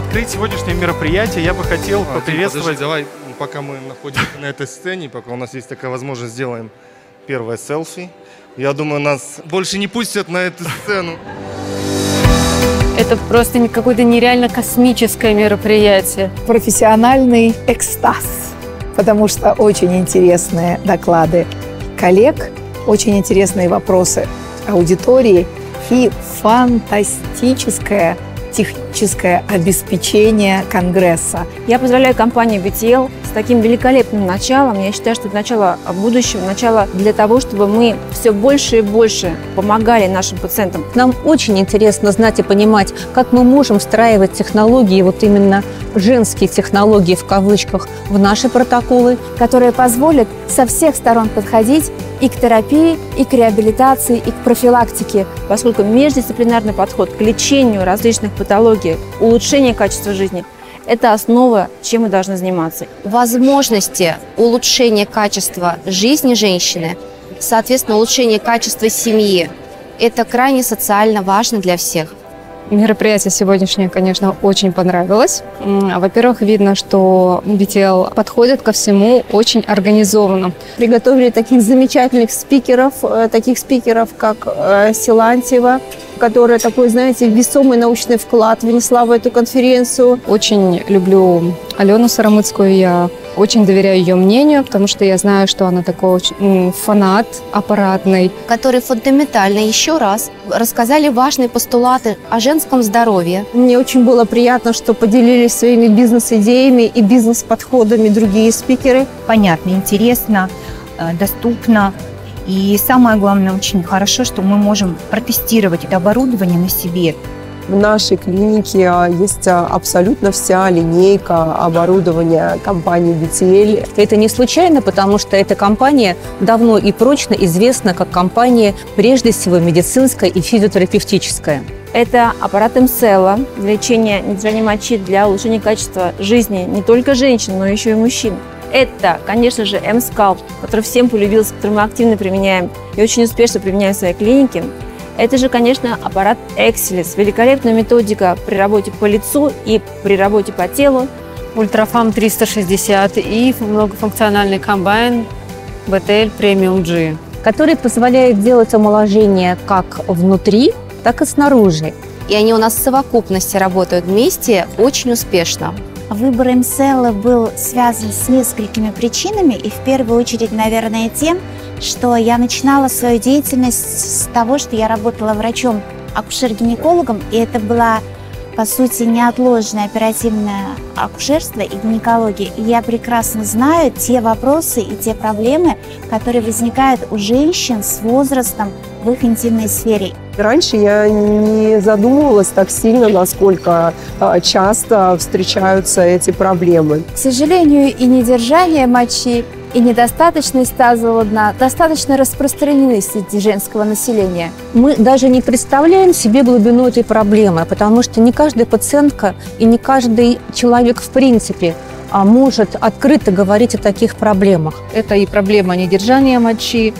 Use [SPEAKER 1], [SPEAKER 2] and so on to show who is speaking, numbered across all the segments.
[SPEAKER 1] открыть сегодняшнее мероприятие, я бы хотел
[SPEAKER 2] А,
[SPEAKER 1] поприветствовать...
[SPEAKER 2] подожди, давай, пока мы находимся на этой сцене, пока у нас есть такая возможность, сделаем первое селфи. Я думаю, нас больше не пустят на эту сцену.
[SPEAKER 3] Это просто какое-то нереально космическое мероприятие.
[SPEAKER 4] профессиональный экстаз, потому что очень интересные доклады коллег, очень интересные вопросы аудитории и фантастическое техническое обеспечение Конгресса.
[SPEAKER 5] Я поздравляю компанию BTL с таким великолепным началом. Я считаю, что это начало будущего, начало для того, чтобы мы все больше и больше помогали нашим пациентам.
[SPEAKER 6] Нам очень интересно знать и понимать, как мы можем встраивать технологии, вот именно женские технологии в кавычках, в наши протоколы.
[SPEAKER 7] которые позволят со всех сторон подходить и к терапии, и к реабилитации, и к профилактике.
[SPEAKER 5] Поскольку междисциплинарный подход к лечению различных патологий, улучшению качества жизни – это основа, чем мы должны заниматься.
[SPEAKER 8] возможности улучшения качества жизни женщины, соответственно, улучшение качества семьи. Это крайне социально важно для всех.
[SPEAKER 3] Мероприятие сегодняшнее, конечно, очень понравилось. М, Во-первых, видно, что BTL подходит ко всему очень организованно.
[SPEAKER 9] приготовили таких замечательных спикеров, э, таких спикеров, как э, Силантьева, которая такой, знаете, весомый научный вклад внесла в эту конференцию.
[SPEAKER 3] Очень люблю Алену Сарамыцкую, я очень доверяю ее мнению, потому что я знаю, что она такой очень, фанат аппаратный.
[SPEAKER 8] которые фундаментально еще раз рассказали важные постулаты о женском здоровье.
[SPEAKER 9] Мне очень было приятно, что поделились своими бизнес-идеями и бизнес-подходами другие спикеры.
[SPEAKER 10] понятно, интересно, э, доступно. И самое главное, очень хорошо, что мы можем протестировать это оборудование на себе.
[SPEAKER 11] В нашей клинике а, есть а, абсолютно вся линейка оборудования компании BTL.
[SPEAKER 6] Это не случайно, потому что эта компания давно и прочно известна как компания прежде всего медицинская и физиотерапевтическая.
[SPEAKER 5] Это аппарат МСЭЛа для лечения недержания мочи, для улучшения качества жизни не только женщин, но еще и мужчин. Это, конечно же, МСКАЛП, который всем полюбился, который мы активно применяем и очень успешно применяем в своей клинике. Это же, конечно, аппарат Excelis, великолепная методика при работе по лицу и при работе по телу.
[SPEAKER 3] Ультрафам 360 и многофункциональный комбайн BTL Premium G.
[SPEAKER 6] который позволяет делать омоложение как внутри, так и снаружи.
[SPEAKER 8] И они у нас в совокупности работают вместе очень успешно.
[SPEAKER 7] Выбор МСЛ был связан с несколькими причинами, и в первую очередь, наверное, тем, что я начинала свою деятельность с того, что я работала врачом акушер-гинекологом, и это была по сути, неотложное оперативное акушерство и гинекология. И я прекрасно знаю те вопросы и те проблемы, которые возникают у женщин с возрастом в их интимной сфере.
[SPEAKER 11] Раньше я не задумывалась так сильно, насколько а, часто встречаются эти проблемы.
[SPEAKER 7] К сожалению, и недержание мочи, и недостаточность тазового дна достаточно распространены среди женского населения.
[SPEAKER 6] Мы даже не представляем себе глубину этой проблемы, потому что не каждая пациентка и не каждый человек в принципе а, может открыто говорить о таких проблемах.
[SPEAKER 3] Это и проблема недержания мочи,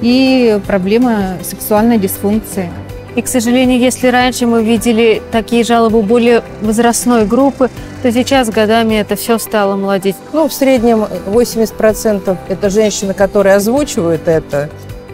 [SPEAKER 3] и проблема сексуальной дисфункции. И, к сожалению, если раньше мы видели такие жалобы более возрастной группы, то сейчас годами это все стало молодеть.
[SPEAKER 12] Ну, в среднем 80% это женщины, которые озвучивают это,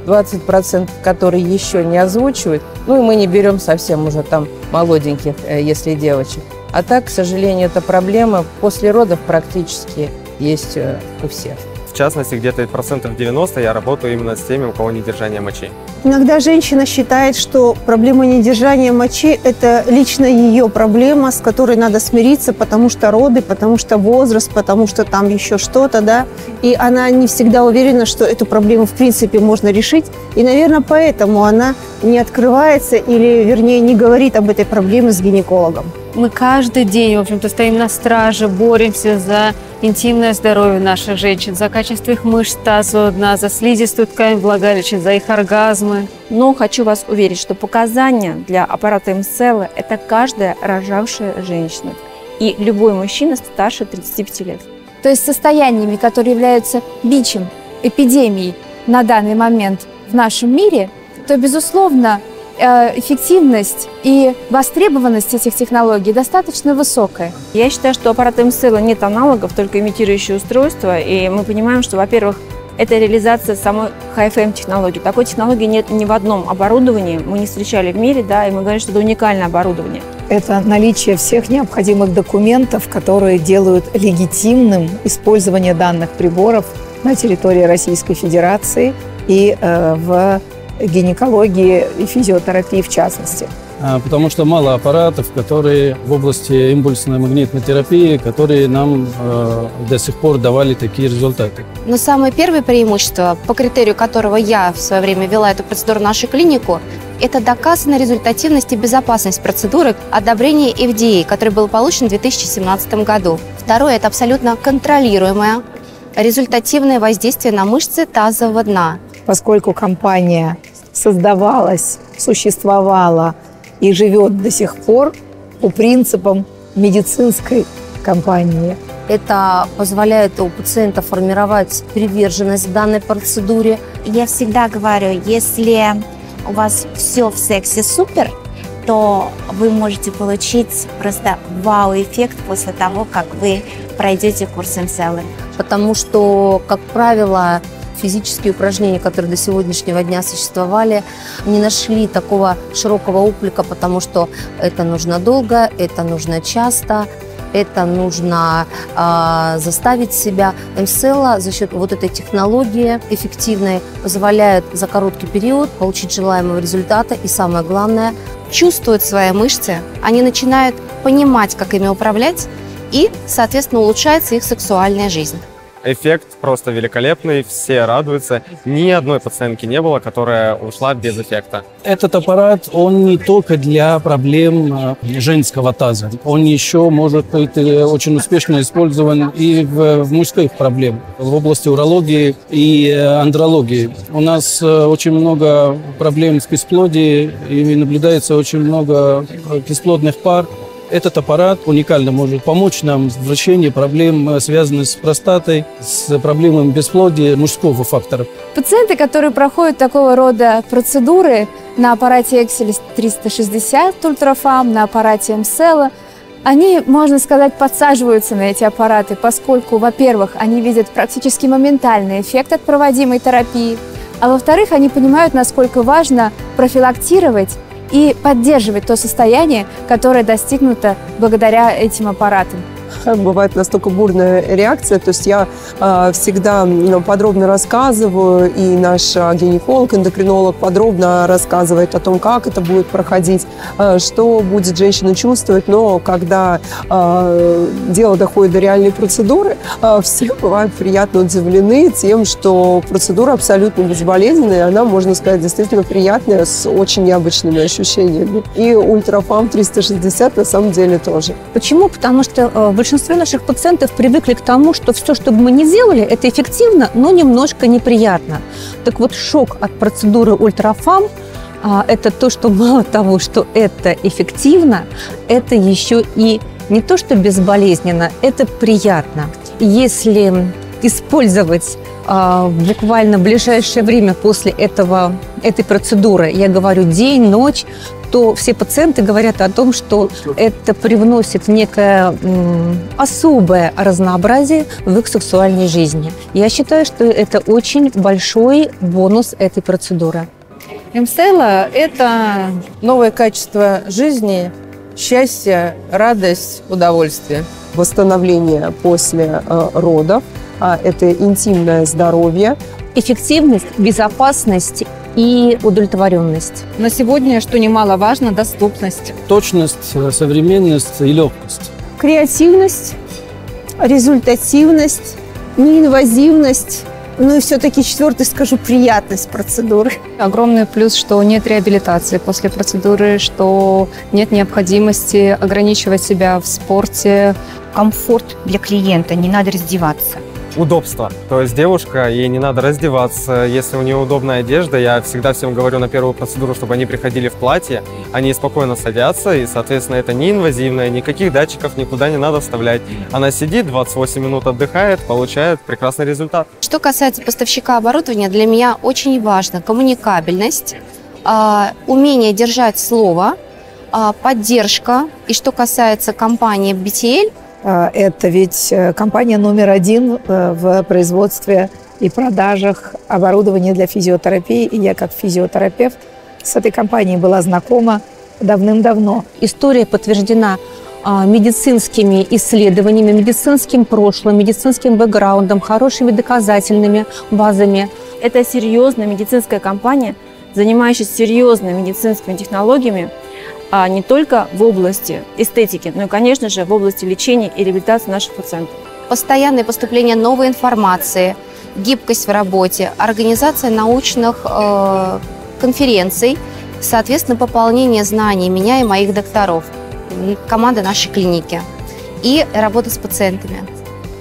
[SPEAKER 12] 20% которые еще не озвучивают. Ну, и мы не берем совсем уже там молоденьких, э, если девочек. А так, к сожалению, эта проблема после родов практически есть э, у всех.
[SPEAKER 13] Частности, где-то процентов 90 я работаю именно с теми, у кого недержание мочи.
[SPEAKER 9] Иногда женщина считает, что проблема недержания мочи – это лично ее проблема, с которой надо смириться, потому что роды, потому что возраст, потому что там еще что-то, да. И она не всегда уверена, что эту проблему в принципе можно решить. И, наверное, поэтому она не открывается или, вернее, не говорит об этой проблеме с гинекологом.
[SPEAKER 3] Мы каждый день, в общем-то, стоим на страже, боремся за интимное здоровье наших женщин, за качество их мышц тазового дна, за слизистую ткань влагалища, за их оргазмы.
[SPEAKER 5] Но хочу вас уверить, что показания для аппарата МСЛ – это каждая рожавшая женщина и любой мужчина старше 35 лет.
[SPEAKER 7] То есть состояниями, которые являются бичем, эпидемией на данный момент в нашем мире, то, безусловно,
[SPEAKER 3] эффективность и востребованность этих технологий достаточно высокая.
[SPEAKER 5] Я считаю, что аппарат МСЛ нет аналогов, только имитирующие устройства. И мы понимаем, что, во-первых, это реализация самой HFM технологии. Такой технологии нет ни в одном оборудовании, мы не встречали в мире, да, и мы говорим, что это уникальное оборудование.
[SPEAKER 4] Это наличие всех необходимых документов, которые делают легитимным использование данных приборов на территории Российской Федерации и э, в гинекологии и физиотерапии в частности.
[SPEAKER 14] А, потому что мало аппаратов, которые в области импульсной магнитной терапии, которые нам э, до сих пор давали такие результаты.
[SPEAKER 8] Но самое первое преимущество, по критерию которого я в свое время вела эту процедуру в нашу клинику, это доказанная результативность и безопасность процедуры одобрения FDA, который был получен в 2017 году. Второе – это абсолютно контролируемое результативное воздействие на мышцы тазового дна.
[SPEAKER 4] Поскольку компания создавалась, существовала и живет до сих пор по принципам медицинской компании.
[SPEAKER 6] Это позволяет у пациента формировать приверженность данной процедуре.
[SPEAKER 7] Я всегда говорю, если у вас все в сексе супер, то вы можете получить просто вау-эффект после того, как вы пройдете курс МСЛ.
[SPEAKER 6] Потому что, как правило, физические упражнения, которые до сегодняшнего дня существовали, не нашли такого широкого отклика, потому что это нужно долго, это нужно часто, это нужно э, заставить себя. МСЛ за счет вот этой технологии эффективной позволяет за короткий период получить желаемого результата и самое главное
[SPEAKER 8] чувствуют свои мышцы, они начинают понимать, как ими управлять, и, соответственно, улучшается их сексуальная жизнь.
[SPEAKER 13] Эффект просто великолепный, все радуются. Ни одной пациентки не было, которая ушла без эффекта.
[SPEAKER 14] Этот аппарат, он не только для проблем э, женского таза. Он еще может быть э, очень успешно использован и в, в мужских проблемах, в области урологии и э, андрологии. У нас очень много проблем с бесплодием и наблюдается очень много бесплодных пар. Этот аппарат уникально может помочь нам в решении проблем, э, связанных с простатой, с проблемами бесплодия мужского фактора.
[SPEAKER 3] Пациенты, которые проходят такого рода процедуры на аппарате Excelis 360 ультрафам, на аппарате МСЛ, они, можно сказать, подсаживаются на эти аппараты, поскольку, во-первых, они видят практически моментальный эффект от проводимой терапии, а во-вторых, они понимают, насколько важно профилактировать и поддерживать то состояние, которое достигнуто благодаря этим аппаратам
[SPEAKER 11] бывает настолько бурная реакция. То есть я э, всегда подробно рассказываю, и наш а, гинеколог, эндокринолог подробно рассказывает о том, как это будет проходить, э, что будет женщина чувствовать. Но когда э, дело доходит до реальной процедуры, э, все бывают приятно удивлены тем, что процедура абсолютно безболезненная, она, можно сказать, действительно приятная, с очень необычными ощущениями. И ультрафам 360 на самом деле тоже.
[SPEAKER 6] Почему? Потому что э, большинство наших пациентов привыкли к тому, что все, что бы мы ни делали, это эффективно, но немножко неприятно. Так вот, шок от процедуры ультрафам а, это то, что мало того, что это эффективно, это еще и не то, что безболезненно, это приятно. Если использовать а, буквально в ближайшее время после этого, этой процедуры, я говорю день, ночь, то все пациенты говорят о том, что это привносит некое особое разнообразие в их сексуальной жизни. Я считаю, что это очень большой бонус этой процедуры.
[SPEAKER 12] МСЛА – это новое качество жизни, счастье, радость, удовольствие.
[SPEAKER 11] Восстановление после э, родов, а это интимное здоровье.
[SPEAKER 6] Эффективность, безопасность и удовлетворенность.
[SPEAKER 3] На сегодня, что немаловажно, доступность.
[SPEAKER 14] Точность, э, современность и легкость.
[SPEAKER 9] Креативность, результативность, неинвазивность, ну и все-таки четвертый скажу приятность процедуры.
[SPEAKER 3] Огромный плюс, что нет реабилитации после процедуры, что нет необходимости ограничивать себя в спорте.
[SPEAKER 10] Комфорт для клиента, не надо раздеваться
[SPEAKER 13] удобство. То есть девушка, ей не надо раздеваться, если у нее удобная одежда, я всегда всем говорю на первую процедуру, чтобы они приходили в платье, они спокойно садятся, и, соответственно, это не инвазивное, никаких датчиков никуда не надо вставлять. Она сидит, 28 минут отдыхает, получает прекрасный результат.
[SPEAKER 8] Что касается поставщика оборудования, для меня очень важна коммуникабельность, а, умение держать слово, а, поддержка. И что касается компании BTL,
[SPEAKER 4] Это ведь э, компания номер один э, в производстве и продажах оборудования для физиотерапии. И я как физиотерапевт с этой компанией была знакома давным-давно.
[SPEAKER 6] История подтверждена медицинскими исследованиями, медицинским прошлым, медицинским бэкграундом, хорошими доказательными базами.
[SPEAKER 5] Это серьезная медицинская компания, занимающаяся серьезными медицинскими технологиями, не только в области эстетики, но и, конечно же, в области лечения и реабилитации наших пациентов.
[SPEAKER 8] постоянное поступление новой информации, гибкость в работе, организация научных э, конференций, соответственно, пополнение знаний меня и моих докторов, команды нашей клиники и работа с пациентами.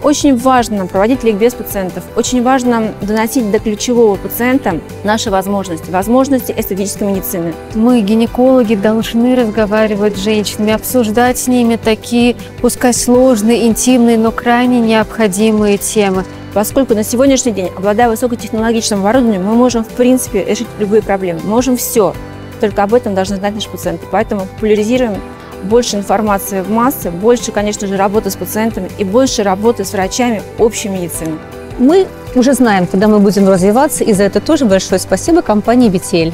[SPEAKER 5] Очень важно проводить ликбез пациентов, очень важно доносить до ключевого пациента наши возможности, возможности эстетической медицины.
[SPEAKER 3] Мы, гинекологи, должны разговаривать с женщинами, обсуждать с ними такие, пускай сложные, интимные, но крайне необходимые темы.
[SPEAKER 5] Поскольку на сегодняшний день, обладая высокотехнологичным оборудованием, мы можем, в принципе, решить любые проблемы. Можем все. Только об этом должны знать наши пациенты. Поэтому популяризируем больше информации в массы, больше, конечно же, работы с пациентами и больше работы с врачами общей медицины.
[SPEAKER 6] Мы уже знаем, куда мы будем развиваться, и за это тоже большое спасибо компании BTL.